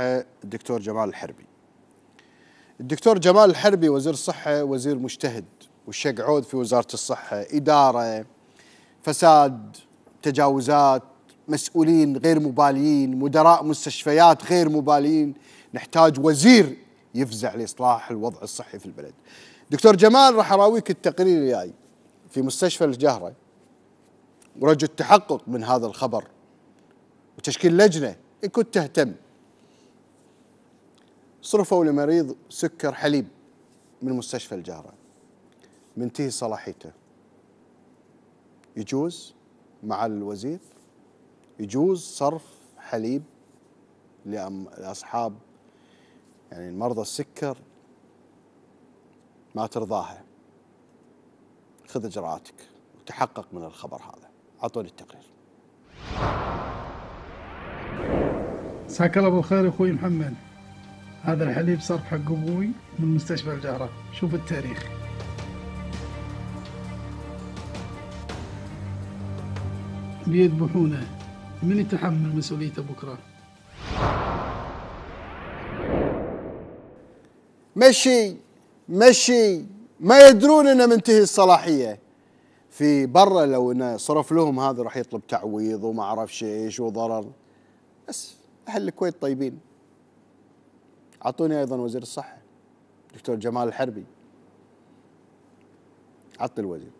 الصحة الدكتور جمال الحربي. الدكتور جمال الحربي وزير الصحة وزير مجتهد والشق عود في وزارة الصحة إدارة فساد تجاوزات مسؤولين غير مباليين مدراء مستشفيات غير مباليين نحتاج وزير يفزع لإصلاح الوضع الصحي في البلد. دكتور جمال راح أراويك التقرير الجاي في مستشفى الجهرة. ورجل التحقق من هذا الخبر. وتشكيل لجنة إن كنت تهتم. صرفوا لمريض سكر حليب من مستشفى الجهرة منتهي صلاحيته. يجوز مع الوزير يجوز صرف حليب لأصحاب يعني مرضى السكر ما ترضاها. خذ إجراءاتك وتحقق من الخبر هذا. أعطوني التقرير. مساك الله بالخير أخوي محمد. هذا الحليب صرف حق أبوي من مستشفى الجهره شوف التاريخ. بيذبحونه من يتحمل مسؤوليته بكره مشي مشي. ما يدرون إنه منتهي الصلاحية. في برا لو إنه صرف لهم هذا راح يطلب تعويض وما أعرف إيش وضرر. بس أهل الكويت طيبين. أعطوني أيضا وزير الصحة دكتور جمال الحربي. عطي الوزير.